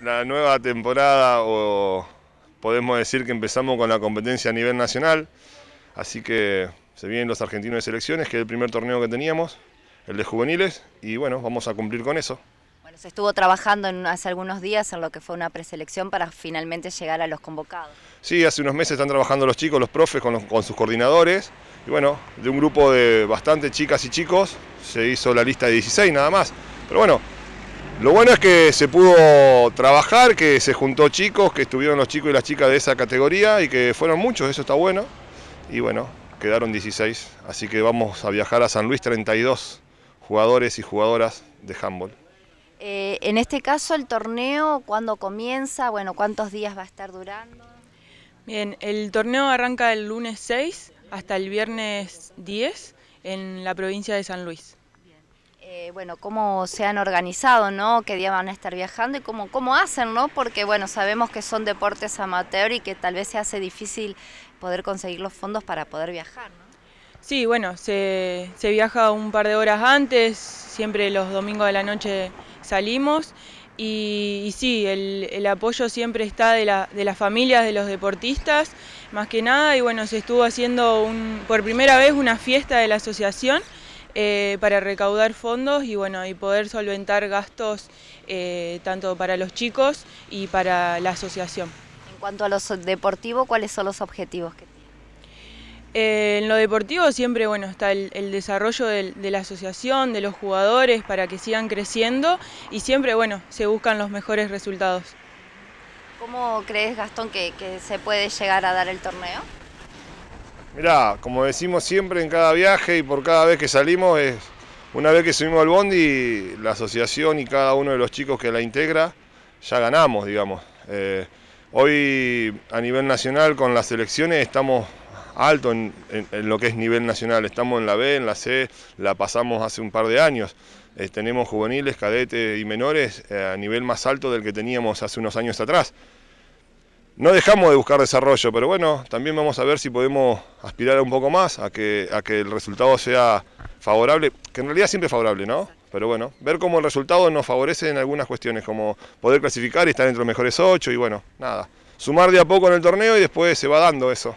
La nueva temporada, o podemos decir que empezamos con la competencia a nivel nacional, así que se vienen los argentinos de selecciones, que es el primer torneo que teníamos, el de juveniles, y bueno, vamos a cumplir con eso. Bueno, se estuvo trabajando en, hace algunos días en lo que fue una preselección para finalmente llegar a los convocados. Sí, hace unos meses están trabajando los chicos, los profes con, con sus coordinadores, y bueno, de un grupo de bastante chicas y chicos, se hizo la lista de 16 nada más. Pero bueno, lo bueno es que se pudo trabajar, que se juntó chicos, que estuvieron los chicos y las chicas de esa categoría y que fueron muchos, eso está bueno. Y bueno, quedaron 16, así que vamos a viajar a San Luis 32 jugadores y jugadoras de handball. Eh, en este caso, el torneo, ¿cuándo comienza? Bueno, ¿cuántos días va a estar durando? Bien, el torneo arranca el lunes 6 hasta el viernes 10 en la provincia de San Luis. Eh, bueno, cómo se han organizado, ¿no? ¿Qué día van a estar viajando y cómo, cómo hacen, ¿no? Porque, bueno, sabemos que son deportes amateur y que tal vez se hace difícil poder conseguir los fondos para poder viajar, ¿no? Sí, bueno, se, viaja un par de horas antes, siempre los domingos de la noche salimos y, sí, el, apoyo siempre está de, la, de las familias de los deportistas, más que nada, y bueno, se estuvo haciendo un, por primera vez una fiesta de la asociación eh, para recaudar fondos y bueno y poder solventar gastos eh, tanto para los chicos y para la asociación. En cuanto a lo deportivo, ¿cuáles son los objetivos que tienen? Eh, en lo deportivo siempre bueno está el, desarrollo de, la asociación, de los jugadores para que sigan creciendo y siempre bueno se buscan los mejores resultados. ¿Cómo crees Gastón que se puede llegar a dar el torneo? Mirá, como decimos siempre en cada viaje y por cada vez que salimos, es una vez que subimos al bondi, la asociación y cada uno de los chicos que la integra, ya ganamos, digamos. Eh, hoy a nivel nacional con las selecciones estamos alto en, lo que es nivel nacional, estamos en la B, en la C, la pasamos hace un par de años. Eh, tenemos juveniles, cadetes y menores eh, a nivel más alto del que teníamos hace unos años atrás. No dejamos de buscar desarrollo, pero bueno, también vamos a ver si podemos aspirar un poco más a que, a que el resultado sea favorable, que en realidad siempre es favorable, ¿no? Pero bueno, ver cómo el resultado nos favorece en algunas cuestiones, como poder clasificar y estar entre los mejores ocho y bueno, nada. Sumar de a poco en el torneo y después se va dando eso.